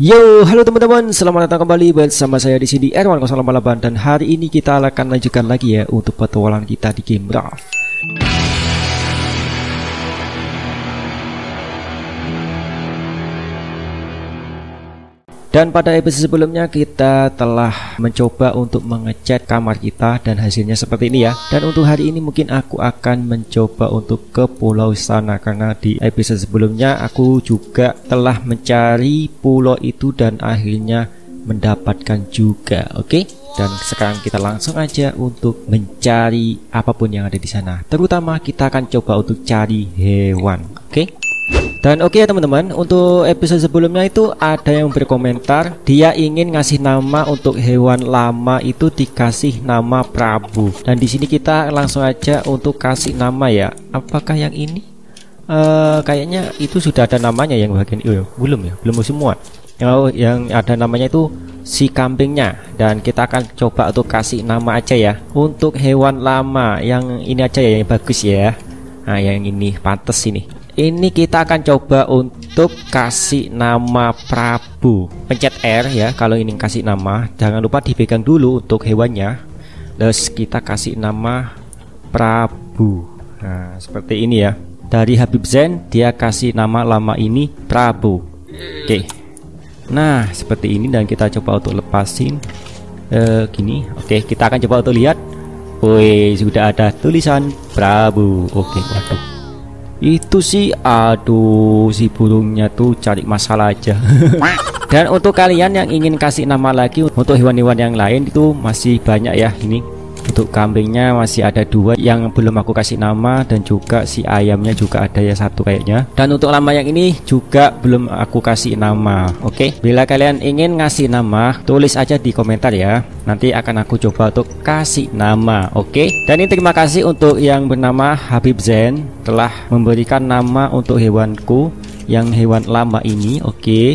Yo, halo teman-teman, selamat datang kembali bersama saya di sini Erwan 088 dan hari ini kita akan lanjutkan lagi ya untuk petualangan kita di game Draft. Dan pada episode sebelumnya kita telah mencoba untuk mengecat kamar kita dan hasilnya seperti ini ya. Dan untuk hari ini mungkin aku akan mencoba untuk ke pulau sana karena di episode sebelumnya aku juga telah mencari pulau itu dan akhirnya mendapatkan juga. Oke? Okay? Dan sekarang kita langsung aja untuk mencari apa pun yang ada di sana. Terutama kita akan coba untuk cari hewan. Oke? Okay? Dan oke okay ya teman-teman, untuk episode sebelumnya itu ada yang berkomentar dia ingin ngasih nama untuk hewan lama itu dikasih nama Prabu. Dan di sini kita langsung aja untuk kasih nama ya. Apakah yang ini? Uh, kayaknya itu sudah ada namanya yang bagian itu, belum ya, belum semua. Oh, yang ada namanya itu si kambingnya dan kita akan coba untuk kasih nama aja ya untuk hewan lama yang ini aja ya yang bagus ya. Nah, yang ini pantas ini ini kita akan coba untuk kasih nama Prabu. Pencet R ya kalau ingin kasih nama. Jangan lupa dipegang dulu untuk hewannya. Terus kita kasih nama Prabu. Nah seperti ini ya. Dari Habib Zen dia kasih nama lama ini Prabu. Oke. Nah seperti ini dan kita coba untuk lepasin. Uh, gini. Oke kita akan coba untuk lihat. Woi sudah ada tulisan Prabu. Oke waduh itu sih aduh si burungnya tuh cari masalah aja. Dan untuk kalian yang ingin kasih nama lagi untuk hewan-hewan yang lain itu masih banyak ya ini untuk kambingnya masih ada dua yang belum aku kasih nama dan juga si ayamnya juga ada ya satu kayaknya. Dan untuk nama yang ini juga belum aku kasih nama. Oke, okay? bila kalian ingin ngasih nama, tulis aja di komentar ya. Nanti akan aku coba untuk kasih nama. Oke. Okay? Dan ini terima kasih untuk yang bernama Habib Zen telah memberikan nama untuk hewanku yang hewan lama ini. Oke. Okay?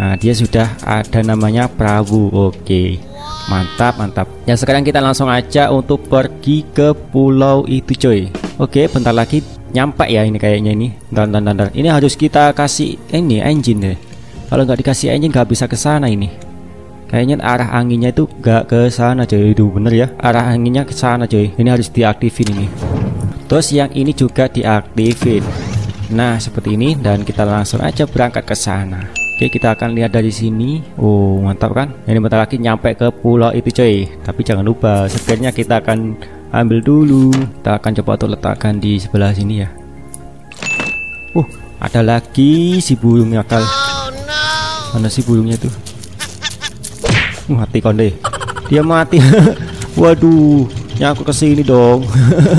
Nah, dia sudah ada namanya Prabu. Oke. Okay. Mantap, mantap. Ya sekarang kita langsung aja untuk pergi ke pulau itu coy. Oke, bentar lagi nyampe ya ini kayaknya ini. Dan dan dan. Ini harus kita kasih ini engine deh. Kalau nggak dikasih engine nggak bisa ke sana ini. Kayaknya arah anginnya itu nggak ke sana coy. Itu bener ya. Arah anginnya ke sana coy. Ini harus diaktifin ini. Terus yang ini juga diaktifin. Nah, seperti ini dan kita langsung aja berangkat ke sana. Oke kita akan lihat dari sini. Oh mantap kan? Ini bentar lagi nyampe ke pulau itu coy. Tapi jangan lupa sebenarnya kita akan ambil dulu. Kita akan coba untuk letakkan di sebelah sini ya. Uh ada lagi si burung akal oh, Mana si burungnya tuh uh, Mati konde Dia mati. Waduh Nyangkut ke sini dong.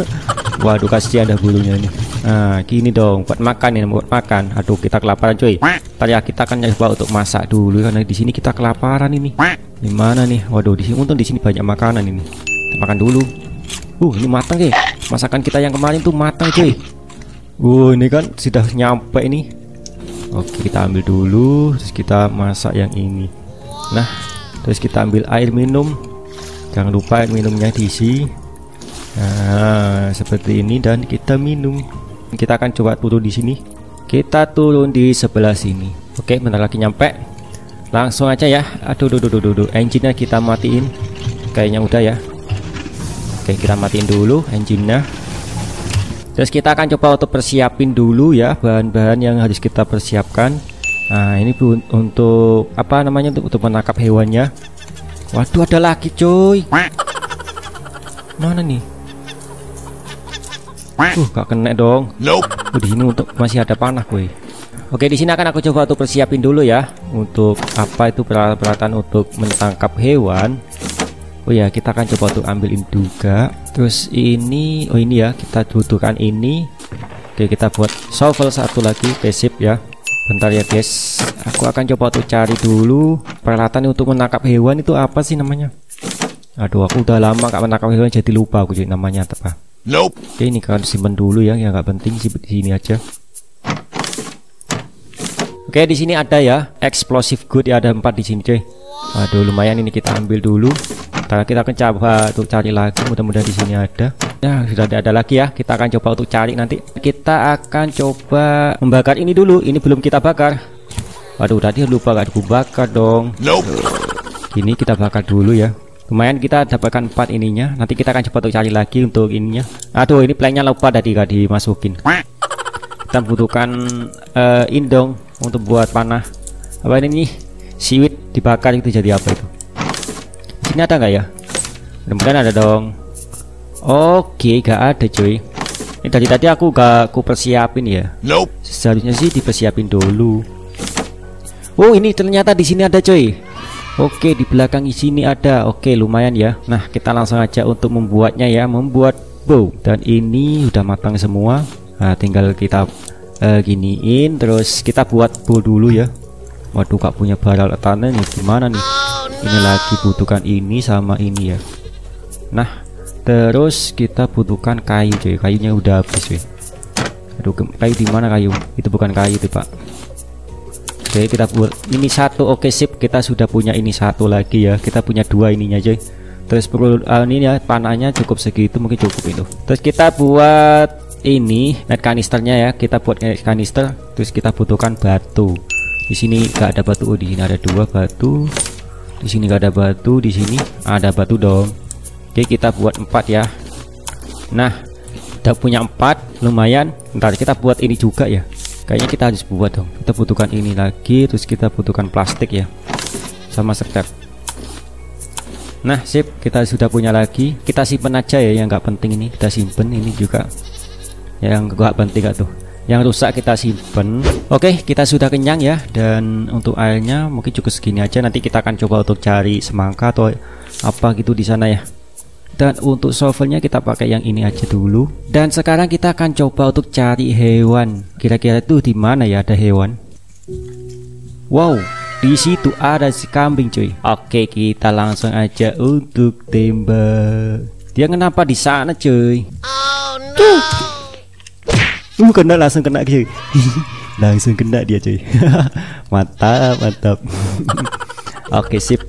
Waduh kasihan ada burungnya ini Nah gini dong buat makan ini buat makan. Aduh kita kelaparan cuy. Ntar ya kita akan coba untuk masak dulu. Karena di sini kita kelaparan ini. Gimana nih? Waduh di sini untung di sini banyak makanan ini. Kita makan dulu. Uh ini matang deh Masakan kita yang kemarin tuh matang cuy. Uh ini kan sudah nyampe ini. Oke kita ambil dulu. Terus kita masak yang ini. Nah terus kita ambil air minum. Jangan lupa air minumnya diisi. Nah seperti ini dan kita minum kita akan coba turun di sini. Kita turun di sebelah sini. Oke bentar lagi nyampe. Langsung aja ya. Aduh duh, duh, duh, duh. engine-nya kita matiin. Kayaknya udah ya. Oke kita matiin dulu engine-nya. Terus kita akan coba untuk persiapin dulu ya bahan-bahan yang harus kita persiapkan. Nah ini untuk apa namanya untuk, untuk menangkap hewannya. Waduh ada lagi coy mana nih Uh, gak kena dong. Nope. Di sini untuk masih ada panah, gue. Oke, di sini akan aku coba untuk persiapin dulu ya untuk apa itu peralatan untuk menangkap hewan. Oh ya, kita akan coba untuk ambilin juga. Terus ini, oh ini ya, kita butuhkan ini. Oke, kita buat shovel satu lagi, pesip ya. Bentar ya, guys. Aku akan coba untuk cari dulu peralatan untuk menangkap hewan itu apa sih namanya? Aduh, aku udah lama gak menangkap hewan jadi lupa aku jadi namanya apa. Nope. Oke, ini kan simpan dulu ya, yang nggak penting sih di sini aja. Oke, di sini ada ya explosive good ya ada empat di sini, cuy. Aduh, lumayan ini kita ambil dulu. Ntar kita akan coba untuk cari lagi, mudah-mudahan di sini ada. Ya, sudah ada, ada lagi ya. Kita akan coba untuk cari nanti. Kita akan coba membakar ini dulu. Ini belum kita bakar. Waduh tadi lupa gak aku bakar dong Nope. Gini kita bakar dulu ya Lumayan kita dapatkan empat ininya. Nanti kita akan coba untuk cari lagi untuk ininya. Aduh ini planknya lupa tadi gak dimasukin. Kita butuhkan uh, indong Untuk buat panah. Apa ini nih? Siwit dibakar itu jadi apa itu? Sini ada nggak ya? Mudah-mudahan ada dong. Oke gak ada cuy. Ini tadi tadi aku gak aku persiapin ya. Nope. Seharusnya sih dipersiapin dulu. Oh, ini ternyata di sini ada coy. Oke, di belakang di sini ada. Oke, lumayan ya. Nah, kita langsung aja untuk membuatnya ya, membuat bow. Dan ini udah matang semua. Nah, tinggal kita uh, giniin terus kita buat bow dulu ya. Waduh, gak punya barrel tanah nih gimana nih? Ini lagi butuhkan ini sama ini ya. Nah, terus kita butuhkan kayu coy. Kayunya udah habis coy. Aduh, kayu di mana kayu? Itu bukan kayu tuh, Pak. Oke, kita buat ini satu. Oke, sip. Kita sudah punya ini satu lagi ya. Kita punya dua ininya, coy. Terus perlu ah, ini ya panahnya cukup segitu, mungkin cukup itu. Terus kita buat ini net kanisternya ya. Kita buat net kanister. Terus kita butuhkan batu. Di sini gak ada batu. Oh, di sini ada dua batu. Di sini gak ada batu. Di sini ada batu dong. Oke, kita buat empat ya. Nah, udah punya empat lumayan ntar kita buat ini juga ya kayaknya kita harus buat dong. Kita butuhkan ini lagi terus kita butuhkan plastik ya. Sama sekat. Nah sip. Kita sudah punya lagi. Kita simpen aja ya yang nggak penting ini. Kita simpen ini juga. Yang nggak penting gak tuh? Yang rusak kita simpen. Oke kita sudah kenyang ya. Dan untuk airnya mungkin cukup segini aja. Nanti kita akan coba untuk cari semangka atau apa gitu di sana ya dan untuk shovelnya kita pakai yang ini aja dulu. Dan sekarang kita akan coba untuk cari hewan. Kira-kira tuh di mana ya ada hewan? Wow di situ ada si kambing cuy. Oke kita langsung aja untuk tembak. Dia kenapa di sana cuy? Uh, kena langsung kena cuy. Langsung kena dia cuy. Mantap mantap. Oke sip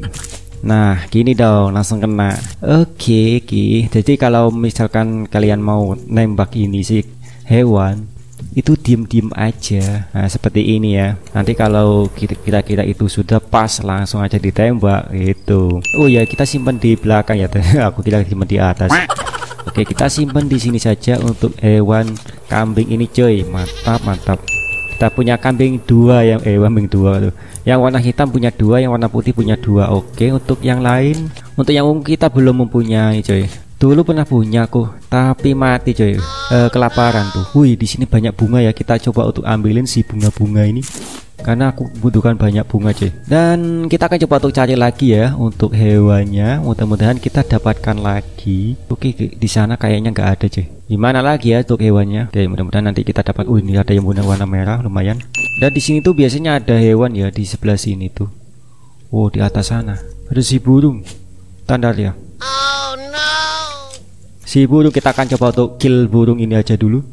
Nah, gini dong, langsung kena. Oke, oke. Jadi kalau misalkan kalian mau nembak ini sih hewan, itu diem-diem aja. Nah, seperti ini ya. Nanti kalau kira- kira-kira itu sudah pas, langsung aja ditembak gitu. Oh ya, kita simpan di belakang ya. Aku kira simpan di atas. Oke, kita simpan di sini saja untuk hewan kambing ini, coy. Mantap, mantap. Kita punya kambing dua yang eh kambing dua tuh. Yang warna hitam punya dua, yang warna putih punya dua. Oke, untuk yang lain, untuk yang umum kita belum mempunyai, coy. Dulu pernah punya aku, tapi mati, coy. Eh, kelaparan tuh. Wih, di sini banyak bunga ya. Kita coba untuk ambilin si bunga-bunga ini. Karena aku butuhkan banyak bunga, coy. Dan kita akan coba untuk cari lagi ya untuk hewannya. Mudah-mudahan kita dapatkan lagi. Oke, di sana kayaknya nggak ada, coy. Gimana lagi ya untuk hewannya? Oke, mudah-mudahan nanti kita dapat. Oh, ini ada yang warna warna merah, lumayan. Dan di sini tuh biasanya ada hewan ya di sebelah sini tuh. Oh, di atas sana ada si burung. Tanda ya. Si burung kita akan coba untuk kill burung ini aja dulu.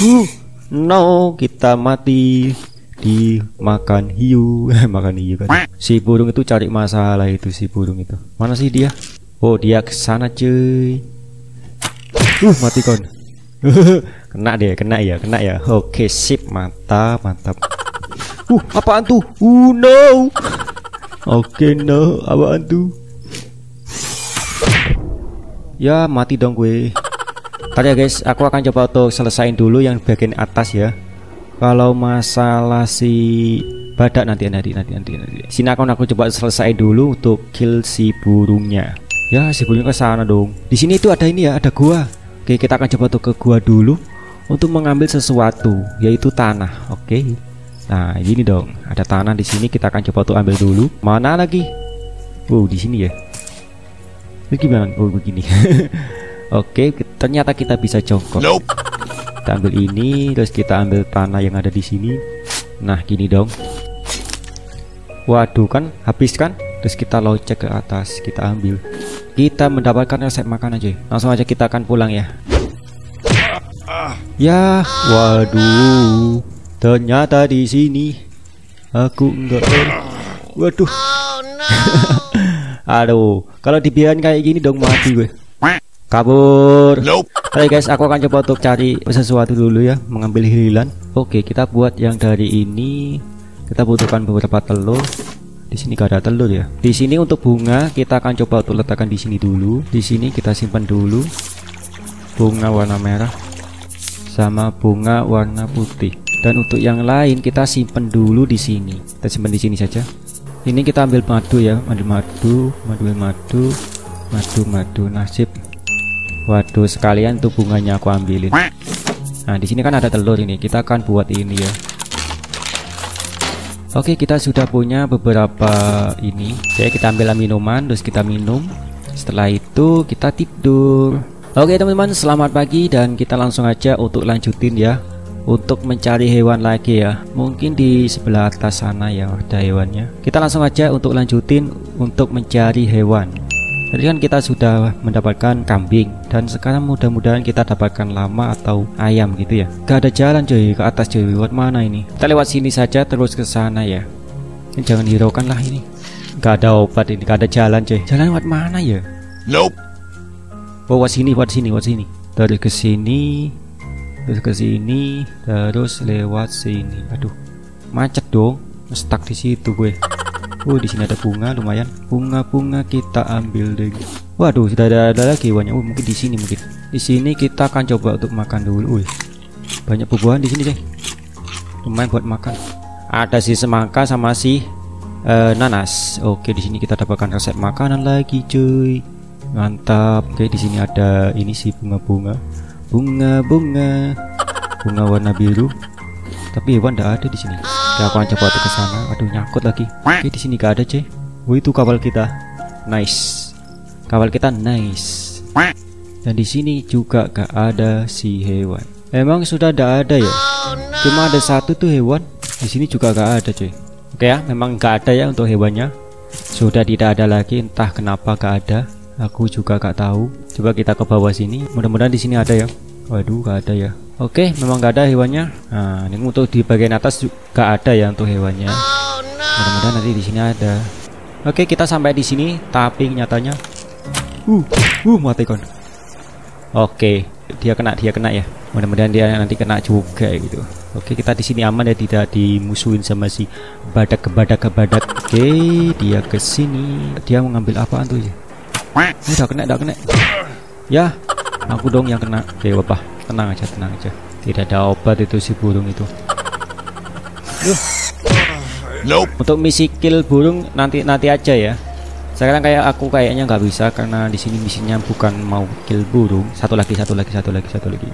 Uh, no, kita mati dimakan hiu, makan hiu kan. Si burung itu cari masalah itu si burung itu. Mana sih dia? Oh, dia ke sana cuy. Uh, mati kon. kena dia, kena ya, kena ya. Oke, sip, mantap, mantap. Uh, apaan tuh? Uh, no. Oke, no, apaan tuh? Ya, mati dong gue. Ntar ya guys, aku akan coba untuk selesain dulu yang bagian atas ya. Kalau masalah si badak nanti nanti nanti nanti nanti. Sini akan aku coba selesai dulu untuk kill si burungnya. Ya, si burung ke sana dong. Di sini itu ada ini ya, ada gua. Oke, kita akan coba untuk ke gua dulu untuk mengambil sesuatu, yaitu tanah. Oke. Nah, ini dong. Ada tanah di sini, kita akan coba untuk ambil dulu. Mana lagi? Oh, di sini ya. Ini gimana? Oh, begini. Oke, ke- ternyata kita bisa congkok. Nope. Kita ambil ini, terus kita ambil tanah yang ada di sini. Nah, gini dong. Waduh kan, habis kan? Terus kita loncat ke atas, kita ambil. Kita mendapatkan resep makan aja. Langsung aja kita akan pulang ya. Ya, waduh. Ternyata di sini aku enggak. Waduh. Aduh, kalau dibiarin kayak gini dong mati gue. Kabur. Nope. Oke guys, aku akan coba untuk cari sesuatu dulu ya, mengambil hililan. Oke, kita buat yang dari ini. kita butuhkan beberapa telur di sini gak ada telur ya? Di sini untuk bunga kita akan coba untuk letakkan di sini dulu. Di sini kita simpan dulu bunga warna merah sama bunga warna putih. Dan untuk yang lain kita simpan dulu di sini. Kita simpan di sini saja. Ini kita ambil madu ya. Madu madu madu madu madu madu. Nasib. Waduh sekalian tuh bunganya aku ambilin. Nah di sini kan ada telur ini. Kita akan buat ini ya Oke kita sudah punya beberapa ini. Jadi kita ambil minuman terus kita minum. Setelah itu kita tidur. Oke teman-teman selamat pagi dan kita langsung aja untuk lanjutin ya. Untuk mencari hewan lagi ya. Mungkin di sebelah atas sana ya ada hewannya. Kita langsung aja untuk lanjutin untuk mencari hewan Tadi kan kita sudah mendapatkan kambing dan sekarang mudah-mudahan kita dapatkan lama atau ayam gitu ya. Gak ada jalan coy ke atas coy. Lewat mana ini? Kita lewat sini saja terus ke sana ya. Ini jangan hiraukan lah ini. Gak ada obat ini, gak ada jalan coy. Jalan lewat mana ya? Nope. Oh, lewat sini, lewat sini, lewat sini. Terus ke sini, terus ke sini, terus lewat sini. Aduh, macet dong. Stuck di situ gue. Oh di sini ada bunga lumayan. Bunga-bunga kita ambil deh. Waduh sudah ada, ada lagi banyak. Oh mungkin di sini mungkin. Di sini kita akan coba untuk makan dulu. Wih banyak buah di sini sih. Lumayan buat makan. Ada si semangka sama si uh, nanas. Oke di sini kita dapatkan resep makanan lagi cuy. Mantap. Oke di sini ada ini si bunga-bunga. Bunga-bunga. Bunga warna biru. Tapi hewan tidak ada di sini. Kita akan coba ke sana. Aduh nyangkut lagi. Oke di sini gak ada cuy. Oh itu kapal kita. Nice. Kapal kita nice. Dan di sini juga gak ada si hewan. Emang sudah tidak ada ya? Cuma ada satu tuh hewan. Di sini juga gak ada cuy. Oke ya, memang gak ada ya untuk hewannya. Sudah tidak ada lagi. Entah kenapa gak ada. Aku juga gak tahu. Coba kita ke bawah sini. Mudah-mudahan di sini ada ya. Waduh, gak ada ya. Oke, memang gak ada hewannya. Nah, ini untuk di bagian atas juga ada ya untuk hewannya. Oh, Mudah-mudahan nanti di sini ada. Oke, kita sampai di sini, tapi nyatanya, uh, uh, mati kon. Oke, dia kena, dia kena ya. Mudah-mudahan dia nanti kena juga gitu. Oke, kita di sini aman ya, tidak dimusuhin sama si badak ke badak ke badak. Oke, dia ke sini. Dia mau ngambil apaan tuh ya? Udah kena, udah kena. Ya, aku dong yang kena. Oke, bapak tenang aja tenang aja. Tidak ada obat itu si burung itu. Nope. untuk misi kill burung nanti nanti aja ya. Sekarang kayak aku kayaknya nggak bisa karena di sini misinya bukan mau kill burung. Satu lagi satu lagi satu lagi satu lagi.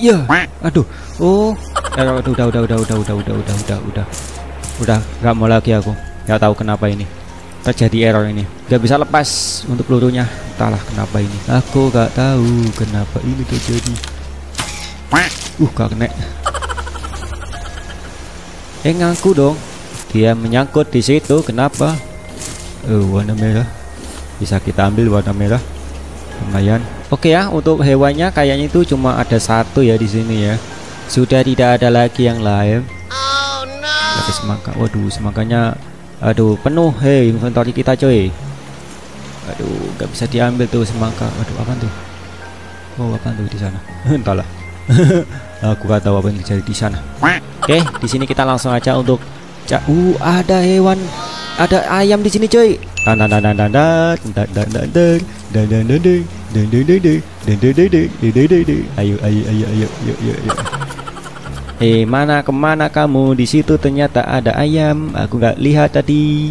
Iya. Aduh. Oh. Aduh udah udah udah udah udah udah udah udah udah. Udah nggak mau lagi aku. Nggak tahu kenapa ini terjadi error ini. Nggak bisa lepas untuk pelurunya. Entahlah kenapa ini. Aku nggak tahu kenapa ini terjadi. Uh gak kena. Eh ngaku dong. Dia menyangkut di situ. Kenapa? Oh warna merah. Bisa kita ambil warna merah? Lumayan. Oke ya untuk hewannya kayaknya itu cuma ada satu ya di sini ya. Sudah tidak ada lagi yang lain. Oh, no. semangka waduh semangkanya Aduh, penuh hei inventory kita coy. Aduh, nggak bisa diambil tuh semangka. Aduh, apa tuh? Oh, apa tuh di sana? Entahlah. Aku gak tahu apa yang terjadi di sana. Oke, di sini kita langsung aja untuk. Uh, ada hewan, ada ayam di sini coy. Dan dan dan dan dan dan dan dan dan dan dan dan dan dan dan dan dan dan dan dan ayo ayo ayo ayo ayo Eh mana ke mana kamu? Di situ ternyata ada ayam. Aku nggak lihat tadi.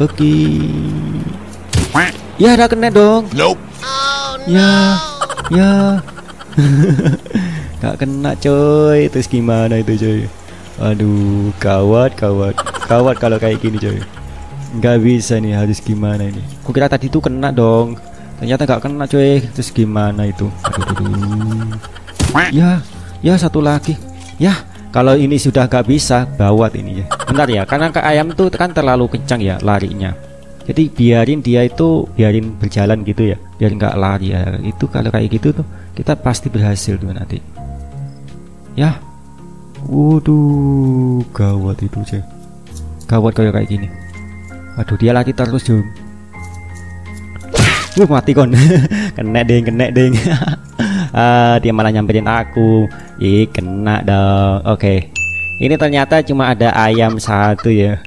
Oke okay. Ya ada kena dong. Nope. Ya Ya. Gak kena coy. Terus gimana itu coy? Aduh kawat kawat Kawat kalau kayak gini coy. Gak bisa nih harus gimana ini? Aku kira tadi tuh kena dong. Ternyata gak kena coy. Terus gimana itu? Aduh, aduh, aduh. Ya Ya satu lagi. Ya kalau ini sudah gak bisa Bawat ini ya. Bentar ya Karena ke ayam tuh kan terlalu kencang ya larinya. Jadi biarin dia itu Biarin berjalan gitu ya Biar nggak lari ya. Itu kalau kayak gitu tuh Kita pasti berhasil tuh nanti. Ya. Waduh Gawat itu sih Gawat kayak kayak gini. Aduh dia lagi terus jom Wuh mati kon. Kena ding kena ding uh, dia malah nyamperin aku. Ih kena dong. Oke. Okay. Ini ternyata cuma ada ayam satu ya.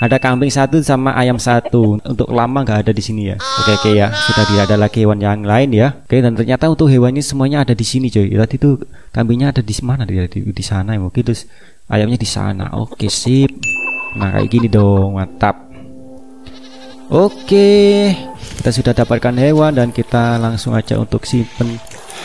Ada kambing satu sama ayam satu. Untuk lama nggak ada di sini ya. Oke oke ya. Sudah tidak ada lagi hewan yang lain ya. Oke dan ternyata untuk hewannya semuanya ada di sini coy. Tadi itu kambingnya ada di mana? Dia di, di sana ya mungkin terus ayamnya di sana. Oke sip. Nah kayak gini dong. Mantap. Oke. Kita sudah dapatkan hewan dan kita langsung aja untuk simpen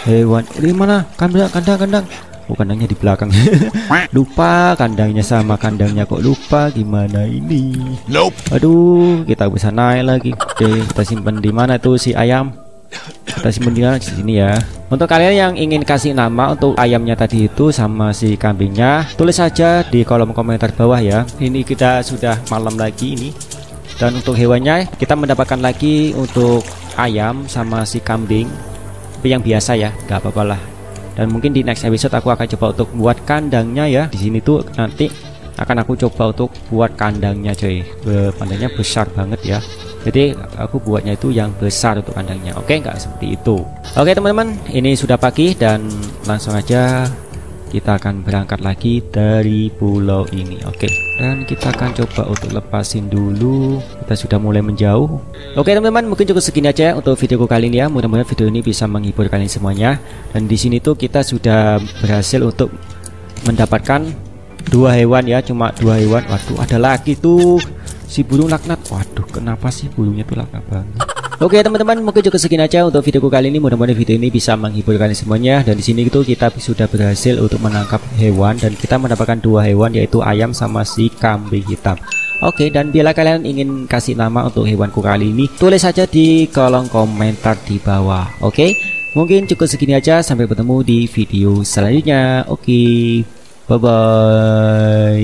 hewan. Di mana? Kandang kandang kandang. Oh kandangnya di belakang. Lupa kandangnya sama kandangnya kok lupa. Gimana ini? Nope. Aduh kita bisa naik lagi. Oke kita simpan di mana tuh si ayam? Kita simpan di mana? Di sini ya. Untuk kalian yang ingin kasih nama untuk ayamnya tadi itu sama si kambingnya tulis saja di kolom komentar bawah ya. Ini kita sudah malam lagi ini. Dan untuk hewannya kita mendapatkan lagi untuk ayam sama si kambing tapi yang biasa ya gak apa-apa lah. Dan mungkin di next episode aku akan coba untuk buat kandangnya ya. Di sini tuh nanti akan aku coba untuk buat kandangnya coy. Kandangnya besar banget ya. Jadi aku buatnya itu yang besar untuk kandangnya. Oke nggak seperti itu. Oke teman-teman ini sudah pagi dan langsung aja kita akan berangkat lagi dari pulau ini. Oke. Dan kita akan coba untuk lepasin dulu. Kita sudah mulai menjauh. Oke teman-teman mungkin cukup segini aja untuk videoku kali ini ya. Mudah-mudahan video ini bisa menghibur kalian semuanya. Dan di sini tuh kita sudah berhasil untuk mendapatkan dua hewan ya. Cuma dua hewan. Waduh ada lagi tuh si burung laknat. Waduh kenapa sih burungnya tuh laknat banget Oke teman-teman mungkin juga segini aja untuk videoku kali ini. Mudah-mudahan video ini bisa menghibur kalian semuanya. Dan di sini itu kita sudah berhasil untuk menangkap hewan. Dan kita mendapatkan dua hewan yaitu ayam sama si kambing hitam. Oke dan bila kalian ingin kasih nama untuk hewanku kali ini tulis saja di kolom komentar di bawah. Oke mungkin cukup segini aja. Sampai bertemu di video selanjutnya. Oke bye bye